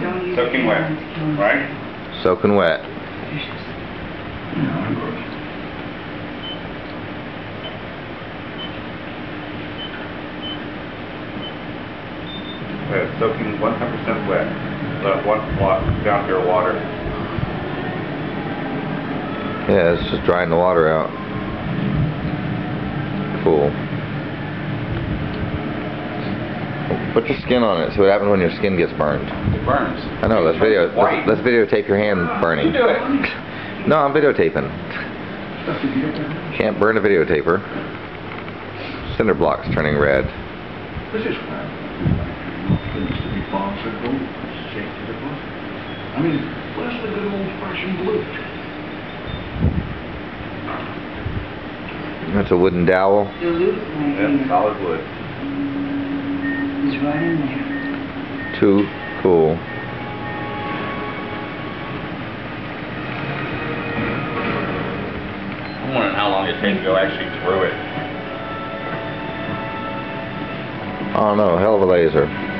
Don't use Soaking wet, right? Soaking wet. No. Okay, uh, soaking one hundred percent wet. Let one wa down here water. Yeah, it's just drying the water out. Cool. Put your skin on it. See what happens when your skin gets burned. It burns. I know. Let's video. White. Let's, let's videotape your hand burning. You do it. No, I'm videotaping. Stuff to get there. Can't burn a videotaper. Cinder blocks turning red. This is fine. Things to be farm circle, shake to. I mean, where's the good old fashioned blue? That's a wooden dowel. Yeah, solid wood. Is right in there. Too cool. I'm wondering how long it takes to go actually through it. I don't know. Hell of a laser.